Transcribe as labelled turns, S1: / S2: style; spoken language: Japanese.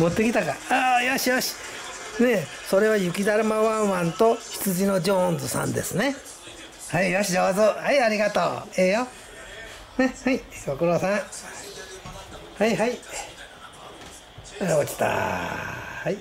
S1: 持ってきたか。ああよしよし。ねそれは雪だるまワンワンと羊のジョーンズさんですね。はいよしどうぞ。はいありがとう。ええよ。ねはいご苦労さん。はいはい。落ちたはい。